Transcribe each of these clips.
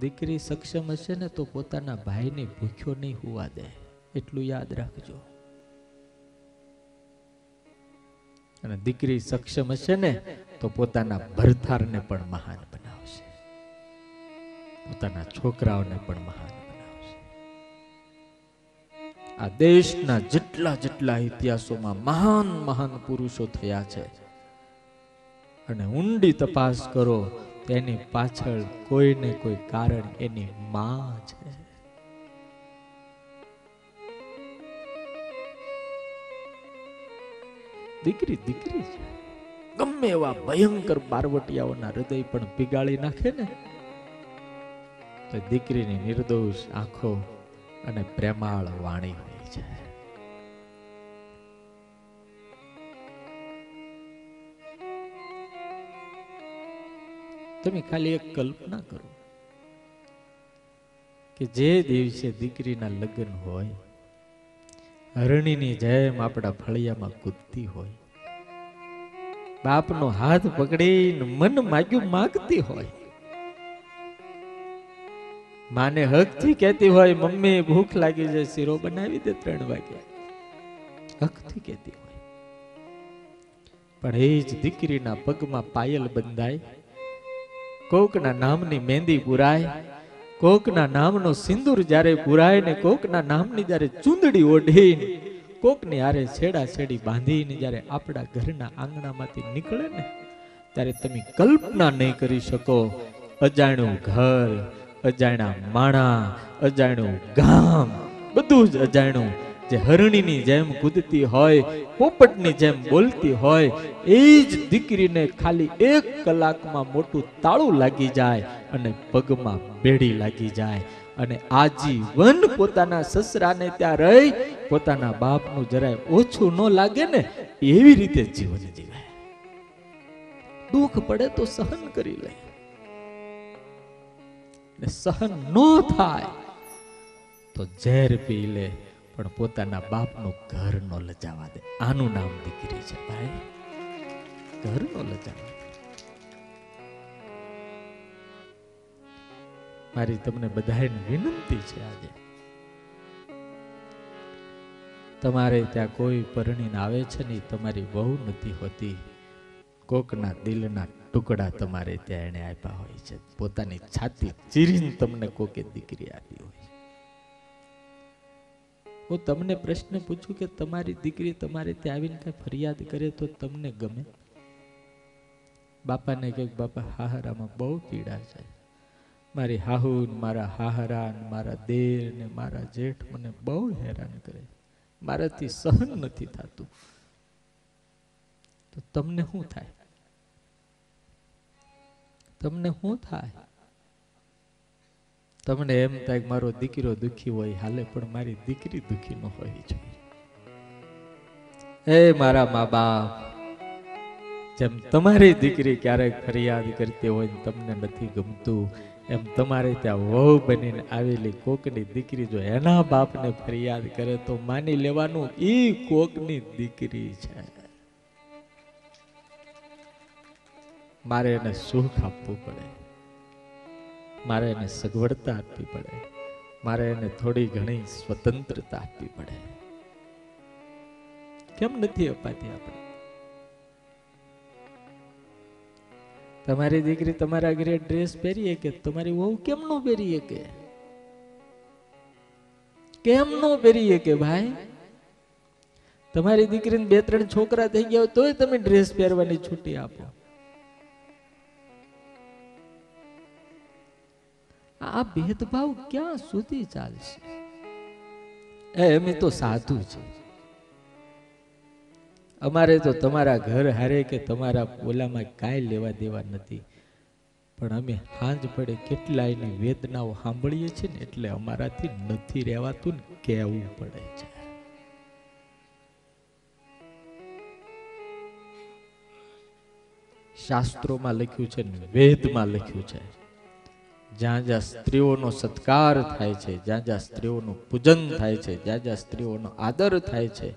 દીકરી સક્ષમ હશે ને તો પોતાના ભાઈને ભૂખ્યો નહીં હોવા દે. એટલું યાદ રાખજો. અને દીકરી સક્ષમ હશે ને તો પોતાના ભરથારને પણ મહાન બનાવશે. પોતાના છોકરાઓને પણ મહાન બનાવશે. આ દેશના જેટલા જેટલા ઇતિહાસોમાં મહાન મહાન પુરુષો થયા છે. અને ઊંડી તપાસ કરો તેની પાછળ કોઈ ને કોઈ કારણ એની માં છે દીકરી દીકરી છે. ગમે એવા ભયંકર બારવટિયાઓના હૃદય પણ પીગાળી નાખે ને, તો દીકરીની નિર્દોષ આંખો અને પ્રેમાળ વાણી હોય છે. તમે ખાલી એક કલ્પના કરો કે જે દિવસે દીકરીના લગ્ન હોય, હરણીની જેમ આપણા ફળિયામાં કૂદતી હોય, બાપનો હાથ પકડીને મન માગ્યું માગતી હોય. માને હકથી કહેતી હોય, મમ્મી, ભૂખ લાગી છે, શીરો બનાવી દે ત્રણ વાગે. હકથી કહેતી હોય. પણ એ જ દીકરીના પગમાં પાયલ બંધાય કોકના નામની મહેંદી પુરાય, કોકના નામનો સિંદૂર જ્યારે પુરાય ને કોકના નામની જ્યારે ચૂંદડી ઓઢીને, કોકની હારે છેડા છેડી બાંધીને જ્યારે આપણા ઘરના આંગણામાંથી નીકળે ને, ત્યારે તમે કલ્પના નહીં કરી શકો. અજાણ્યું ઘર, અજાણ્યા માણા, અજાણ્યું ગામ, બધું જ અજાણ્યું. જે હરણીની જેમ કૂદતી હોય, પોપટની જેમ બોલતી હોય, એ જ દીકરીને ખાલી એક કલાકમાં મોટું તાળું લાગી જાય અને પગમાં બેડી લાગી જાય. અને આજીવન પોતાના સસરાને ત્યાં રહી, પોતાના બાપનું જરાય ઓછું ન લાગે ને, એવી રીતે જીવન જીવે. દુઃખ પડે તો સહન કરી લે. સહન ન થાય તો ઝેર પી લે. પણ પોતાના બાપનું ઘર નો લજાવા દે. આનું નામ દીકરી છે ભાઈ. ઘર નો લજાવા મારી તમને બધાને વિનંતી છે આજે. તમારે ત્યાં કોઈ પરણીને આવે છે ને તમારી વહુ નથી હોતી. કોકના દિલના ટુકડા તમારે ત્યાં એને આપ્યા હોય છે. પોતાની છાતી ચીરીને તમને કોકે દીકરી આપી હોય હું તમને પ્રશ્ન પૂછું કે તમારી દીકરી તમારે ત્યાં આવીને કઈ ફરિયાદ કરે તો તમને ગમે? બાપાને કહે બાપા, હાહરામાં બહુ પીડા છે. મારી હાહુ મારા હાહરા મારા દેર ને મારા જેઠ મને બહુ હેરાન કરે. મારાથી સહન નથી થતું. તો તમને શું થાય? તમને શું થાય? તમને એમ થાય મારો દીકરો દુઃખી હોય, હાલે, પણ મારી દીકરી દુઃખી ન હોવી જોઈએ એ મારા મા બાપ, જેમ તમારી દીકરી ક્યારેક ફરિયાદ કરતી હોય તમને નથી ગમતું, એમ તમારે ત્યાં વહુ બનીને આવેલી કોકની દીકરી જો એના બાપને ફરિયાદ કરે તો માની લેવાનું ઈ કોકની દીકરી છે. મારે એને સુખ આપવું પડે. મારે એને સગવડતા આપવી પડે. મારે એને થોડી ઘણી સ્વતંત્રતા આપવી પડે. કેમ નથી અપાતી આપણે? તમારી દીકરી તમારા ઘરે ડ્રેસ પહેરીએ કે તમારી વહુ કેમ નો પહેરીએ કે? કેમ નો પહેરીએ કે ભાઈ? તમારી દીકરીને બે ત્રણ છોકરા થઈ ગયા તોય તમે ડ્રેસ પહેરવાની છૂટી આપો. આ ભેદભાવ ક્યાં સુધી ચાલશે? એ અમે તો સાધુ છે. અમારે તો તમારા ઘર હારે કે તમારા ઓલામાં કાંઈ લેવા દેવા નથી. પણ અમે હાંજ પડે કેટલાયની વેદનાઓ સાંભળીએ છીએ ને એટલે અમારાથી નથી રહેવાતું ને કહેવું પડે છે. શાસ્ત્રોમાં લખ્યું છે ને વેદમાં લખ્યું છે. જ્યાં જ્યાં સ્ત્રીઓનો સત્કાર થાય છે, જ્યાં જ્યાં સ્ત્રીઓનું પૂજન થાય છે, જ્યાં જ્યાં સ્ત્રીઓનો આદર થાય છે,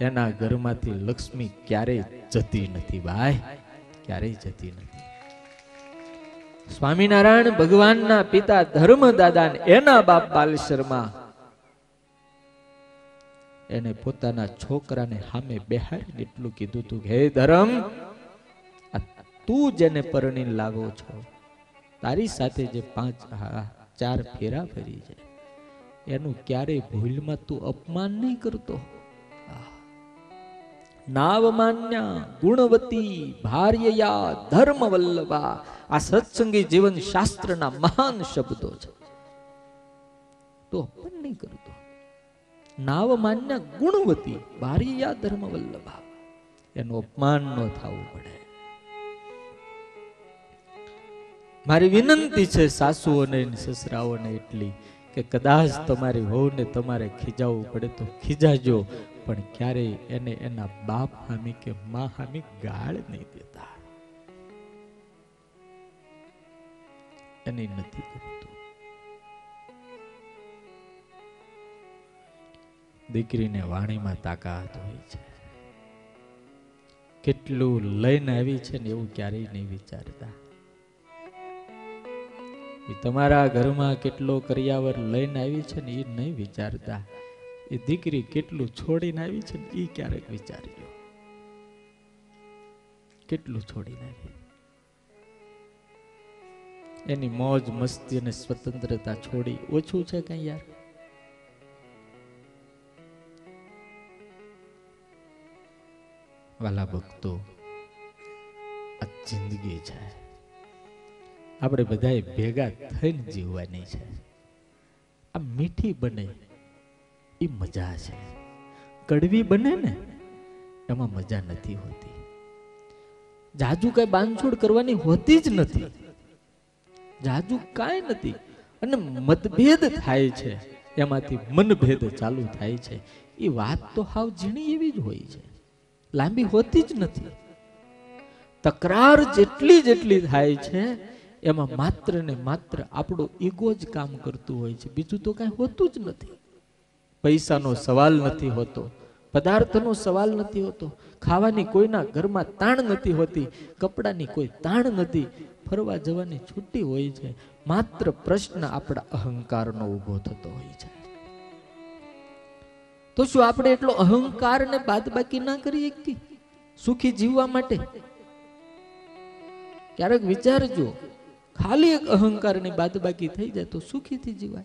એના ઘરમાંથી લક્ષ્મી ક્યારેય જતી નથી ભાઈ, ક્યારેય જતી નથી. સ્વામિનારાયણ ભગવાનના પિતા ધર્મદાદા એના બાપ બાલેશ્વરમાં એને પોતાના છોકરાને સામે બેહાડીને એટલું કીધું તું હે ધર્મ તું જેને પરણી લાવો છો તારી સાથે જે પાંચ ચાર ફેરા ફરી છે એનું ક્યારેય ભૂલમાં તું અપમાન નહીં કરતો. નાવમાન્ય ગુણવતી, ભાર્યયા ધર્મ આ સત્સંગી જીવન શાસ્ત્રના મહાન શબ્દો છે. તો અપમાન નહીં કરતો. નાવમાન્ય ગુણવતી, ભાર્યયા ધર્મ વલ્લભા એનું અપમાન ન થવું પડે. મારી વિનંતી છે સાસુઓને સસરાઓને એટલી કે કદાચ તમારી વહુને તમારે ખીજાવવું પડે તો ખીજાજો, પણ ક્યારેય એને એના બાપ હામી કે મા હામી ગાળ નહીં દેતા. એની નથી દીકરીને વાણીમાં તાકાત હોય છે. કેટલું લઈને આવી છે ને એવું ક્યારેય નહીં વિચારતા. તમારા ઘરમાં કેટલો કરિયાવર લઈને આવી છે ને એ નહીં વિચારતા. એ દીકરી કેટલું છોડીને આવી છે ને એ ક્યારેક વિચારજો. કેટલું છોડીને આવી. એની મોજ, મસ્તી અને સ્વતંત્રતા છોડી ઓછું છે કઈ યાર? વાલા ભક્તો, આ જિંદગી છે. આપણે બધાએ ભેગા થઈને જીવવાની છે. આ મીઠી બને, એ મજા છે. કડવી બને ને, એમાં મજા નથી હોતી. જાજુ કઈ બાંધછોડ કરવાની હોતી જ નથી. જાજુ કાંઈ નથી. અને મતભેદ થાય છે. એમાંથી મનભેદ ચાલુ થાય છે. એ વાત તો હાવ ઝીણી એવી જ હોય છે. લાંબી હોતી જ નથી. તકરાર જેટલી જેટલી થાય છે એમાં માત્ર ને માત્ર આપણો ઈગો જ કામ કરતું હોય છે. બીજું તો કાંઈ હોતું જ નથી. પૈસાનો સવાલ નથી હોતો, પદાર્થનો સવાલ નથી હોતો, ખાવાની કોઈના ઘરમાં તાણ નથી હોતી, કપડાની કોઈ તાણ નથી, ફરવા જવાની છુટ્ટી હોય છે. માત્ર પ્રશ્ન આપણા અહંકારનો ઊભો થતો હોય છે. તો શું આપણે એટલો અહંકાર ને બાદબાકી ના કરી શકતી સુખી જીવવા માટે? ક્યારેક વિચારજો ખાલી એક અહંકારની બાદબાકી થઈ જાય તો સુખીથી જીવાય.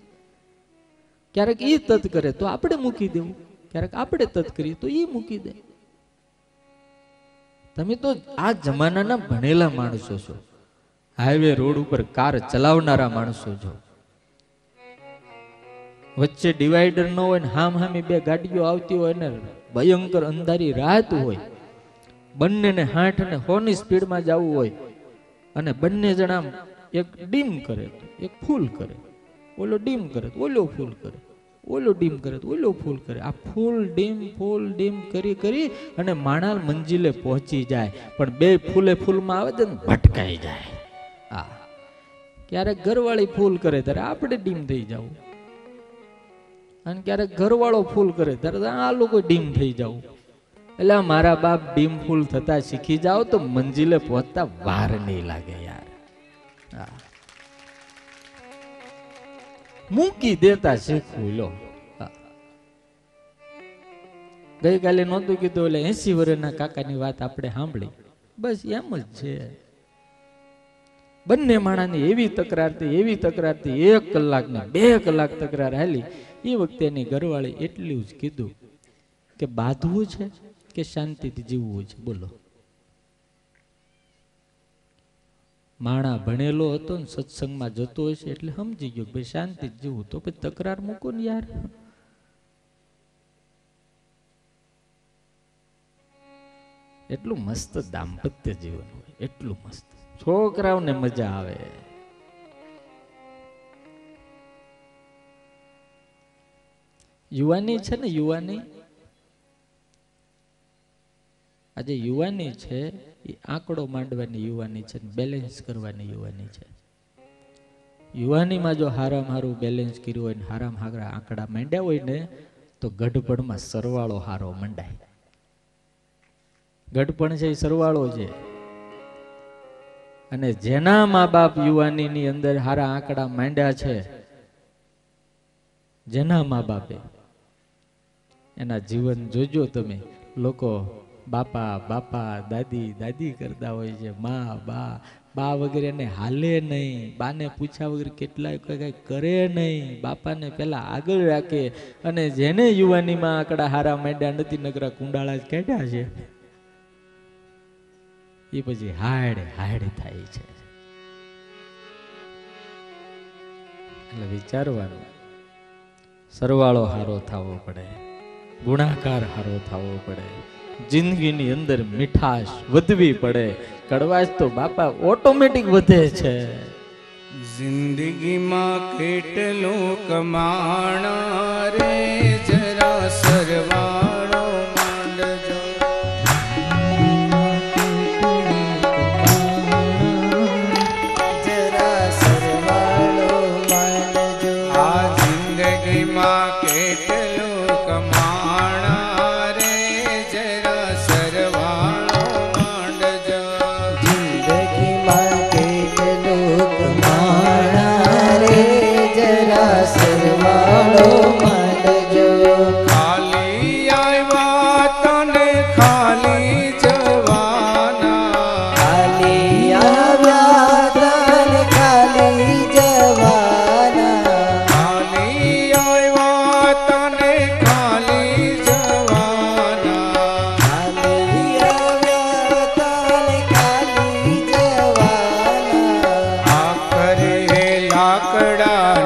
ક્યારેક એ તત કરે તો આપણે મૂકી દેવું. ક્યારેક આપણે તત કરીએ તો એ મૂકી દે. તમે તો આ જમાનાના ભણેલા માણસો છો. હાઈવે રોડ ઉપર કાર ચલાવનારા માણસો છો. વચ્ચે ડિવાઈડર ન હોય ને હામ હામી બે ગાડીઓ આવતી હોય ને ભયંકર અંધારી રાત હોય. બંનેને હાઠ ને હોની સ્પીડમાં જવું હોય. અને બંને જણા એક ડીમ કરે તો, એક ફૂલ કરે. ઓલો ડીમ કરે તો, ઓલો ફૂલ કરે. ઓલો ડીમ કરે તો, ઓલો ફૂલ કરે. આ ફૂલ ડીમ ફૂલ ડીમ કરી કરી અને માણાલ મંજિલે પહોંચી જાય. પણ બે ફૂલે ફૂલમાં આવે તો ભટકાઈ જાય. આ. ક્યારેક ઘરવાળી ફૂલ કરે ત્યારે આપણે ડીમ થઈ જવું. અને ક્યારેક ઘરવાળો ફૂલ કરે ત્યારે આ લોકો ડીમ થઈ જવું. એટલે મારા બાપ ડીમ ફૂલ થતા શીખી જાઓ તો મંજિલે પહોંચતા વાર નહીં લાગે. મૂકી દેતા શીખવું લો. ગઈકાલે નહોતું કીધું એટલે એસી વર્ષના કાકાની વાત આપણે સાંભળી. બસ એમ જ છે. બંને માણાની એવી તકરારથી એવી તકરારથી એક કલાક ને બે કલાક તકરાર હાલી. એ વખતે એની ઘરવાળી એટલું જ કીધું કે બાંધવું છે કે શાંતિથી જીવવું છે? બોલો. માણા ભણેલો હતો ને સત્સંગમાં જતો હશે એટલે સમજી ગયો ભાઈ શાંતિ જીવું. તો પછી તકરાર મૂકો ને યાર. એટલું મસ્ત દાંપત્ય જીવન હોય. એટલું મસ્ત. છોકરાઓને મજા આવે. યુવાની છે ને, યુવાની? આજે યુવાની છે, એ આંકડો માંડવાની યુવાની છે બેલેન્સ કરવાની યુવાની છે. યુવાનીમાં જો હારામ હારું બેલેન્સ કર્યું હોય ને હારામ હારા આંકડા માંડ્યા હોય ને, તો ગઢપણમાં સરવાળો હારો મંડાય. ગઢપણ છે એ સરવાળો છે. અને જેના મા બાપ યુવાનીની અંદર હારા આંકડા માંડ્યા છે, જેના મા બાપે એના જીવન જોજો તમે. લોકો બાપા બાપા, દાદી દાદી કરતા હોય છે, મા, બા બા વગેરે એને હાલે નહીં, બાને પૂછ્યા વગર કેટલાય કોઈ કરે નહીં, બાપાને પહેલાં આગળ રાખે અને જેને યુવાનીમાં આંકડા હારા માંડ્યા નથી, નકરા કુંડાળા જ કાઢ્યા છે. એ પછી હાડ હાડ થાય છે. એટલે વિચારવાનું, સરવાળો હારો થવો પડે, ગુણાકાર હારો થવો પડે. જિંદગીની અંદર મીઠાશ વધવી પડે. કડવાશ તો બાપા ઓટોમેટિક વધે છે. જિંદગીમાં કેટલું કમાણા રે? લાકડા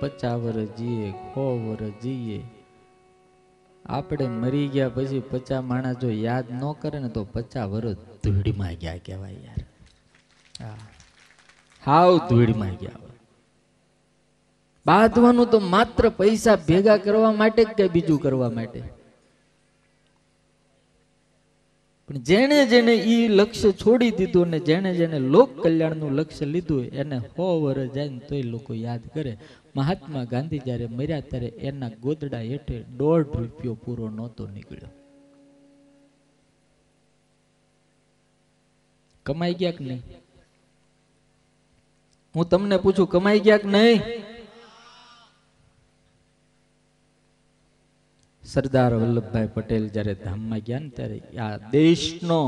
પચાસ વર્ષ જીએ સો વર્ષ જીએ આપણે મરી ગયા પછી પચાસ માણસ જો યાદ ન કરે ને તો પચાસ વર્ષ ધૂળમાં ગયા કહેવાય યાર. હાવ ધૂળમાં ગયા બાંધવાનું તો માત્ર પૈસા ભેગા કરવા માટે કે બીજું કરવા માટે? પણ જેણે જેણે એ લક્ષ્ય છોડી દીધું અને જેણે જેણે લોક કલ્યાણનું લક્ષ્ય લીધું એને સો વર્ષ જાય ને તોય લોકો યાદ કરે. મહાત્મા ગાંધી જ્યારે મર્યા ત્યારે એના ગોદડા હેઠે દોઢ રૂપિયો પૂરો નહોતો નીકળ્યો. કમાઈ ગયા કે નહીં? હું તમને પૂછું, કમાઈ ગયા કે નહીં? સરદાર વલ્લભભાઈ પટેલ જ્યારે ધામમાં ગયા ને ત્યારે આ દેશનો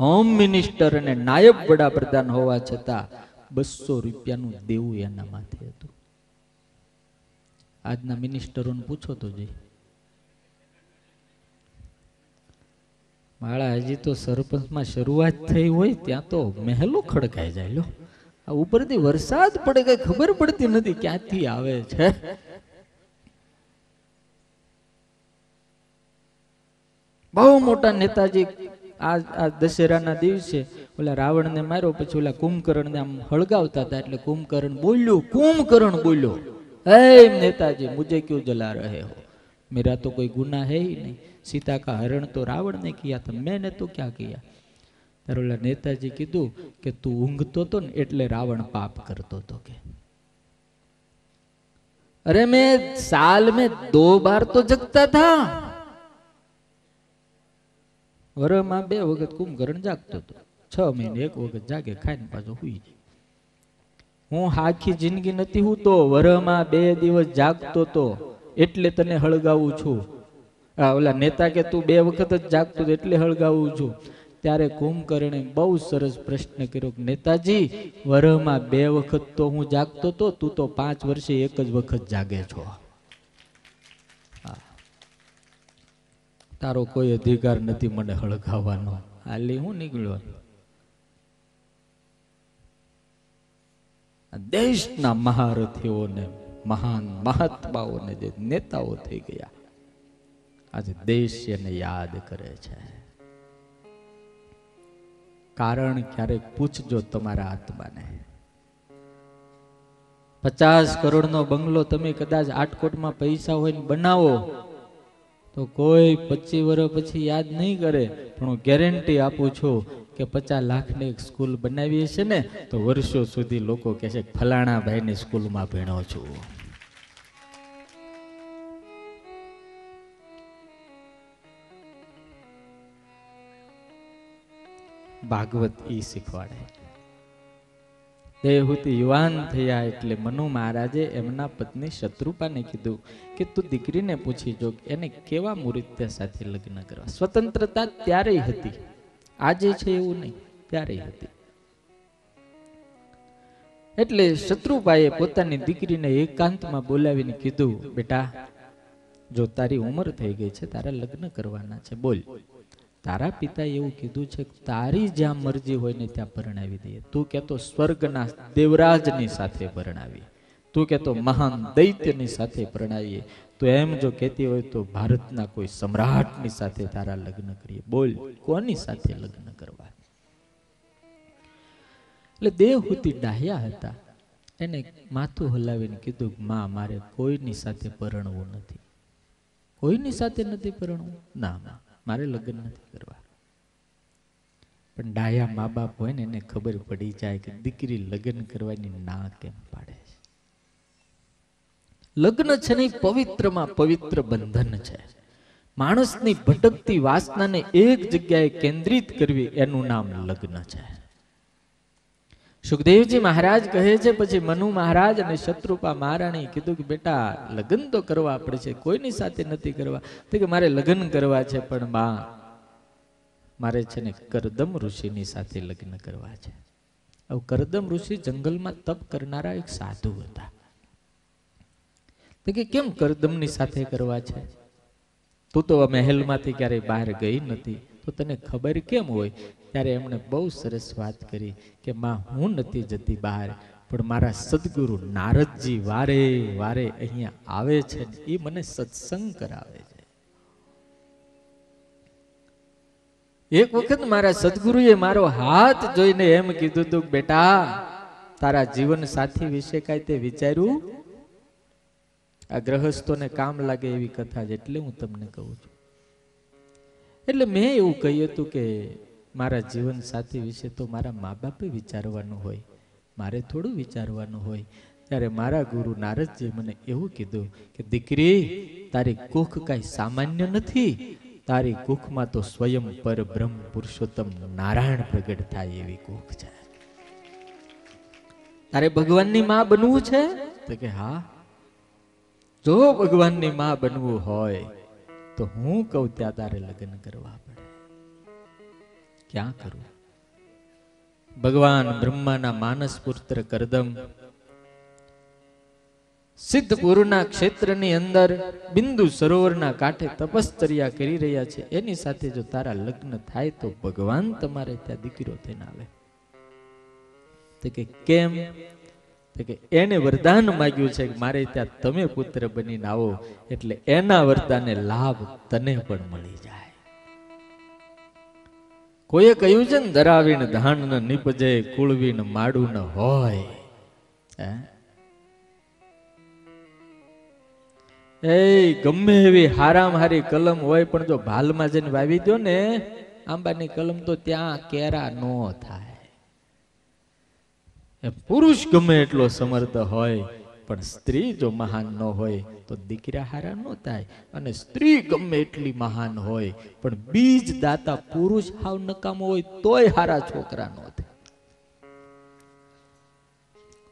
હોમ મિનિસ્ટર અને નાયબ વડાપ્રધાન હોવા છતાં બસો રૂપિયાનું દેવું એના માથે હતું. આજના મિનિસ્ટરોને પૂછો તો જઈ. માળા, હજી તો સરપંચમાં શરૂઆત થઈ હોય ત્યાં તો મહેલો ખડકાઈ જાય લો આ ઉપરથી વરસાદ પડે કઈ ખબર પડતી નથી ક્યાંથી આવે છે? બહુ મોટા નેતાજી આ આ દશેરાના દિવસે ઓલા રાવણને માર્યો, પછી ઓલા કુંભકર્ણને આમ હળગાવતા હતા એટલે કુંભકર્ણ બોલ્યો કુંભકર્ણ બોલ્યો. ऐम नेताजी मुझे क्यों जला रहे हो मेरा तो कोई गुना है ही नहीं सीता का हरण तो रावण ने किया था मैंने तो क्या किया ત્યારે નેતાજી કીધું કે તું ઊંઘતો હતો ને એટલે રાવણ પાપ કરતો હતો કે. અરે મે સાલ મે દો બાર તો જગતા થા. વરમાં બે વખત કુંભકરણ જાગતો હતો છ મહિને એક વખત જાગે, ખાઈને પાછો હુઈ જાય. હું આખી જિંદગી નથી હું તો વરમાં બે દિવસ જાગતો તો, એટલે તને હળગાવું છું. ઓલા નેતા કે તું બે વખત જ જાગતો હતો એટલે હળગાવું છું. ત્યારે કુંભકર્ણે બહુ સરસ પ્રશ્ન કર્યો કે, નેતાજી, વરમાં બે વખત તો હું જાગતો તો, તું તો પાંચ વર્ષે એક જ વખત જાગે છો. તારો કોઈ અધિકાર નથી મને હળગાવવાનો. હાલી હું નીકળ્યો. દેશના મહારથીઓને, મહાન મહાત્માઓને જે નેતાઓ થઈ ગયા, આજે દેશ એને યાદ કરે છે. કારણ ક્યારેક પૂછજો તમારા આત્માને. પચાસ કરોડનો બંગલો તમે કદાચ આટકોટમાં પૈસા હોય ને બનાવો તો કોઈ પચીસ વર્ષ પછી યાદ નહીં કરે, પણ હું ગેરંટી આપું છું કે પચાસ લાખની સ્કૂલ બનાવી છે ને, તો વર્ષો સુધી લોકો કહે છે ફલાણા ભાઈની સ્કૂલમાં ભણો છું. ભાગવત ઈ શીખવાડે. દેહુતી યુવાન થયા એટલે મનુ મહારાજે એમના પત્ની શત્રુપાને કીધું કે તું દીકરીને પૂછી જો એને કેવા મુહૂર્તે સાથે લગ્ન કરવા. સ્વતંત્રતા ત્યારે હતી. આજે છે એવું નહીં ત્યારે હતી. એટલે શત્રુભાઈએ પોતાની દીકરીને એકાંતમાં બોલાવીને કીધું, બેટા, જો તારી ઉંમર થઈ ગઈ છે, તારા લગ્ન કરવાના છે, બોલ. તારા પિતાએ એવું કીધું છે કે તારી જ્યાં મરજી હોય ને ત્યાં પરણાવી દઈએ. તું કહેતો સ્વર્ગના દેવરાજની સાથે પરણાવી તું કહેતો મહાન દૈત્યની સાથે પરણાવીએ. તો એમ જો કહેતી હોય તો ભારતના કોઈ સમ્રાટની સાથે તારા લગ્ન કરીએ. બોલ, કોની સાથે લગ્ન કરવા? એટલે દેવહૂતિ ડાહ્યા હતા. એને માથું હલાવીને કીધું માં, મારે કોઈની સાથે પરણવું નથી. કોઈની સાથે નથી પરણવું? ના માં મારે લગ્ન નથી કરવા. પણ ડાયા મા બાપ હોય ને, એને ખબર પડી જાય કે દીકરી લગ્ન કરવાની ના કેમ પાડે છે. લગ્ન છે ને પવિત્રમાં પવિત્ર બંધન છે. માણસની ભટકતી વાસનાને એક જગ્યાએ કેન્દ્રિત કરવી એનું નામ લગ્ન છે. સુખદેવજી મહારાજ કહે છે, પછી મનુ મહારાજ અને શત્રુપા મહારાણી કીધું કે, બેટા, લગ્ન તો કરવા પડશે કોઈની સાથે નથી કરવા. તો કે, મારે લગ્ન કરવા છે, પણ બા, મારે છે ને કરદમ ઋષિની સાથે લગ્ન કરવા છે. હવે કરદમ ઋષિ જંગલમાં તપ કરનારા એક સાધુ હતા. તો કે, કેમ કરદમની સાથે કરવા છે? તું તો મહેલમાંથી ક્યારેય બહાર ગઈ નથી. તો તને ખબર કેમ હોય? ત્યારે એમણે બહુ સરસ વાત કરી કે, માં, હું નથી જતી બહાર, પણ મારા સદગુરુ નારદજી વારે વારે અહીંયા આવે છે એ મને સત્સંગ કરાવે છે. એક વખત મારા સદગુરુએ મારો હાથ જોઈને એમ કીધું તું, બેટા, તારા જીવન સાથી વિશે કાંઈ તે વિચાર્યું? આ ગ્રહસ્થોને કામ લાગે એવી કથા છે એટલે હું તમને કહું છું. એટલે મેં એવું કહ્યું હતું કે મારા જીવન સાથી વિશે તો મારા મા બાપે વિચારવાનું હોય, મારે થોડું વિચારવાનું હોય. ત્યારે મારા ગુરુ નારદજીએ મને એવું કીધું કે, દીકરી, તારી કુખ કાંઈ સામાન્ય નથી. તારી કુખમાં તો સ્વયં પર બ્રહ્મ પુરુષોત્તમ નારાયણ પ્રગટ થાય એવી કુખ છે. તારે ભગવાનની માં બનવું છે? તો કે, હા. જો ભગવાનની માં બનવું હોય તો હું કહું ત્યાં તારે લગ્ન કરવા પડે. ક્યાં કરું? ભગવાન બ્રહ્માના માનસ પુત્ર કરદમ સિદ્ધપુરના ક્ષેત્રની અંદર બિંદુ સરોવરના કાંઠે તપશ્ચર્યા કરી રહ્યા છે. એની સાથે જો તારા લગ્ન થાય તો ભગવાન તમારે ત્યાં દીકરો થઈને આવે. તો કે, કેમ? એને વરદાન માગ્યું છે મારે ત્યાં તમે પુત્ર બનીને આવો, એટલે એના વરદાને લાભ તને પણ મળી જાય. કોઈએ કહ્યું છે ને, ધરાવીને ધાન ન નીપજે, કુળવીને માડું ન હોય. એ ગમે એવી હારામ હારી કલમ હોય, પણ જો ભાલમાં જઈને વાવી દો ને, આંબાની કલમ તો ત્યાં કેરા નો થાય. પુરુષ ગમે એટલો સમર્થ હોય, પણ સ્ત્રી જો મહાન ન હોય, તો દીકરા હારા ન થાય. અને સ્ત્રી ગમે એટલી મહાન હોય, પણ બીજ દાતા પુરુષ હાવ નકામો હોય, તોય હારા છોકરા ન થાય.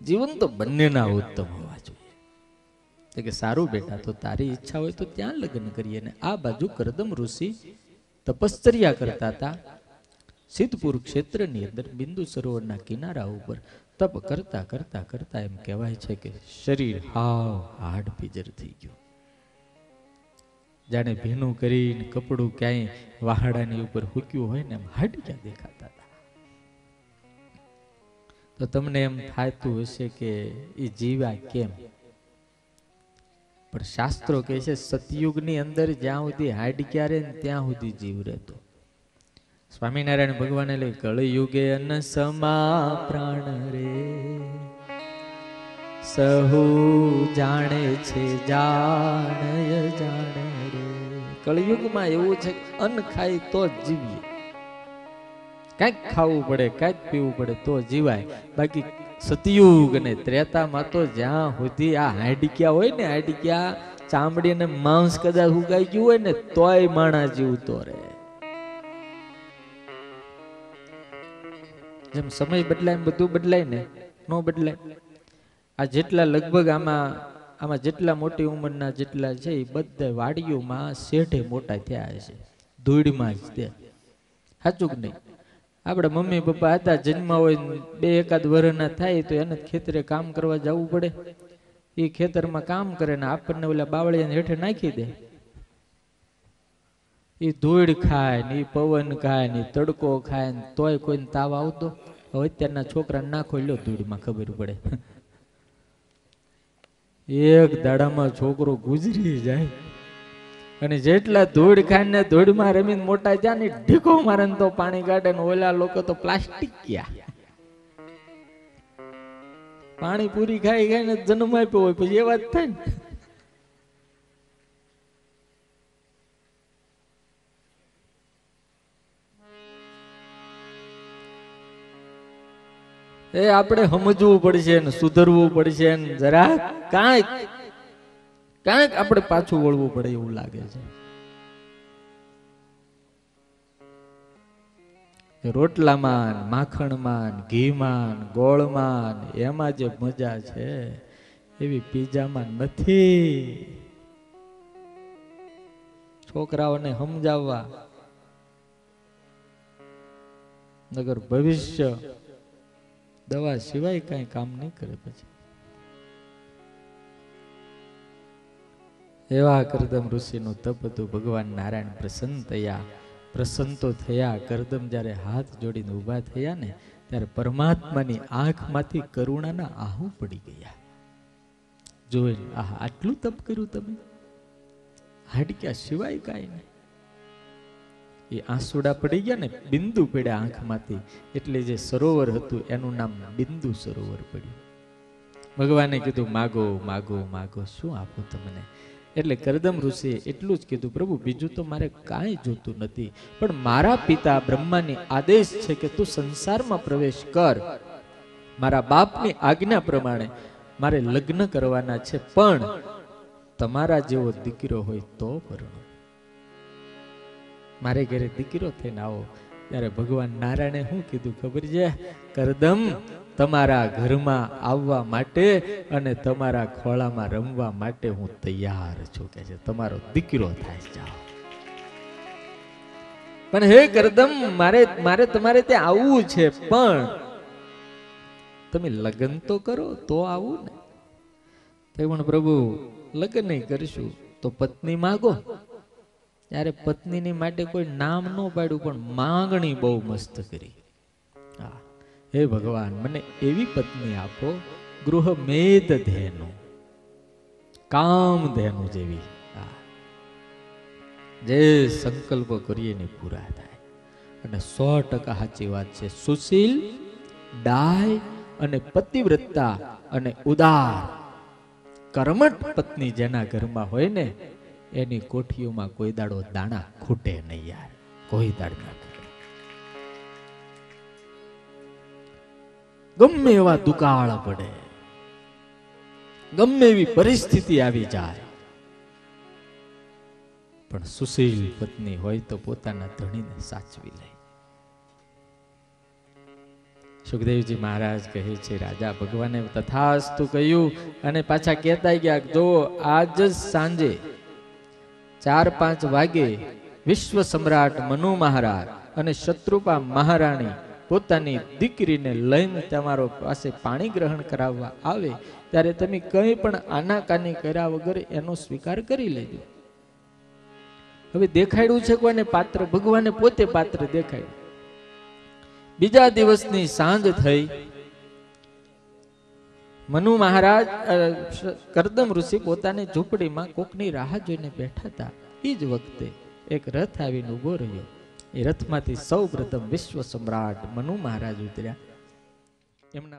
જીવન તો બંનેના ઉત્તમ હોવા જોઈએ. કે સારું બેટા, તો તારી ઈચ્છા હોય તો ત્યાં લગ્ન કરીએ. ને આ બાજુ કરદમ ઋષિ તપશ્ચર્યા કરતા હતા. સિદ્ધપુર ક્ષેત્રની અંદર બિંદુ સરોવરના કિનારા ઉપર. તપ કરતા કરતા કરતા એમ કહેવાય છે કે શરીર હાવ હાડ પીજર થઈ ગયું. જાણે ભીનું કરીને કપડું ક્યાંય વાહડાની ઉપર હૂક્યું હોય ને એમ હાડક્યા દેખાતા હતા. તો તમને એમ થાતું હશે કે એ જીવા કેમ? પણ શાસ્ત્રો કહે છે, સતયુગની અંદર જ્યાં સુધી હાડક્યા રહે ને ત્યાં સુધી જીવ રહેતો. સ્વામિનારાયણ ભગવાને લે કળયુગે અન સમા પ્રાણ રે. સહુ જાણે છે, જાણય, જાણે રે. કળયુગમાં એવું છે અન્ન ખાય તો જીવીએ. કાંઈક ખાવું પડે, કાંઈક પીવું પડે તો જીવાય. બાકી સતયુગ ને ત્રેતામાં તો જ્યાં સુધી આ હાડક્યા હોય ને, હાડક્યા ચામડી ને માંસ કદાચ ઉગાઈ ગયું હોય ને, તોય માણા જીવતો રહે. જેમ સમય બદલાય બધું બદલાય ને, ન બદલાય. આ જેટલા લગભગ આમાં આમાં જેટલા મોટી ઉંમરના જેટલા છે, એ બધા વાડીઓમાં શેઠે મોટા થયા છે. ધૂળમાં જ તે સાચું કે નહીં? આપણે મમ્મી પપ્પા હતા, જન્મ હોય બે એકાદ વર્ષના થાય તો એને ખેતરે કામ કરવા જવું પડે. એ ખેતરમાં કામ કરે ને આપણને ઓલા બાવળિયાને હેઠે નાખી દે. એ ધૂળ ખાય ને એ પવન ખાય ને તડકો ખાય ને તોય કોઈને તાવ આવતો. હવે અત્યારના છોકરાને નાખો લ્યો ધૂળમાં ખબર પડે. એક દાડામાં છોકરો ગુજરી જાય. અને જેટલા ધૂળ ખાઈને ધૂળમાં રમીને મોટા જાય ને ઢીકો મારે તો પાણી કાઢે ને ઓલા લોકો તો પ્લાસ્ટિક ક્યાં પાણી પૂરી ખાઈ ખાઈ ને જન્મ આપ્યો હોય, પછી એ વાત થાય ને. એ આપણે સમજવું પડશે ને સુધરવું પડશે ને જરા કાંઈક કાંઈક આપણે પાછું વળવું પડે એવું લાગે છે. રોટલામાં માખણમાં ઘીમાં ગોળમાં એમાં જે મજા છે, એવી પીઝામાં નથી. છોકરાઓને સમજાવવા. નગર ભવિષ્ય દવા સિવાય કઈ કામ નહીં કરે પછી. એવા કરદમ ઋષિનું તપ હતું. ભગવાન નારાયણ પ્રસન્ન થયા. પ્રસન્ન તો થયા. કરદમ જ્યારે હાથ જોડીને ઊભા થયા ને, ત્યારે પરમાત્માની આંખમાંથી કરુણાના આહુ પડી ગયા. જોઈ આહ, આટલું તપ કર્યું તમે? હાડક્યા સિવાય કાંઈ નહીં. એ આંસુડા પડી ગયા ને, બિંદુ પડ્યા આંખમાંથી. એટલે જે સરોવર હતું, એનું નામ બિંદુ સરોવર પડ્યું. ભગવાને કીધું, માગો માગો માગો, શું આપું તમને? એટલે કરદમ ઋષિએ એટલું જ કીધું, પ્રભુ, બીજું તો મારે કાંઈ જોતું નથી, પણ મારા પિતા બ્રહ્માની આદેશ છે કે તું સંસારમાં પ્રવેશ કર. મારા બાપની આજ્ઞા પ્રમાણે મારે લગ્ન કરવાના છે, પણ તમારા જેવો દીકરો હોય તો પરણો મારે ઘરે દીકરો થઈને આવો. ત્યારે ભગવાન નારાયણે શું કીધું ખબર છે? કરદમ તમારા ઘરમાં આવવા માટે અને તમારા ખોળામાં રમવા માટે હું તૈયાર છું. કે છે, તમારો દીકરો થાય જાઓ. પણ હે કરદમ, મારે મારે તમારે ત્યાં આવવું છે, પણ તમે લગ્ન તો કરો, તો આવું ને. પણ પ્રભુ, લગ્ન નહીં કરશું, તો પત્ની માગો. ત્યારે પત્નીની માટે કોઈ નામ ન પાડ્યું, પણ માંગણી બહુ મસ્ત કરી. હા. ભગવાન, મને એવી પત્ની આપો, ગૃહ મેદ ધેનુ, કામ ધેનુ જેવી. જે સંકલ્પ કરીએ ને પૂરા થાય. અને સો ટકા સાચી વાત છે. સુશીલ, ડાય અને પતિવ્રતા અને ઉદાર. કર્મઠ પત્ની જેના ઘરમાં હોય ને એની કોઠીઓમાં કોઈ દાડો દાણા ખૂટે નહીં યાર. કોઈ દાડ ના ગમે એવા દુકાળ પડે. ગમે એવી પરિસ્થિતિ આવી જાય. પણ સુશીલ પત્ની હોય તો પોતાના ધણીને સાચવી લે. સુખદેવજી મહારાજ કહે છે, રાજા ભગવાને તથાસ્તુ કહ્યું અને પાછા કહેતા ગયા જો આજ સાંજે ચાર પાંચ વાગે વિશ્વ સમ્રાટ મનુ મહારાજ અને શત્રુપા મહારાણી પોતાની દીકરીને લઈને તમારો પાસે પાણી ગ્રહણ કરાવવા આવે, ત્યારે તમે કંઈ પણ આનાકાની કર્યા વગર એનો સ્વીકાર કરી લેજો. હવે દેખાડ્યું છે કોને પાત્ર? ભગવાને પોતે પાત્ર દેખાય બીજા દિવસની સાંજ થઈ મનુ મહારાજ કરદમ ઋષિ પોતાની ઝૂંપડીમાં કોકની રાહ જોઈને બેઠા હતા. એ જ વખતે એક રથ આવીને ઊભો રહ્યો. એ રથમાંથી સૌ પ્રથમ વિશ્વ સમ્રાટ મનુ મહારાજ ઉતર્યા. એમના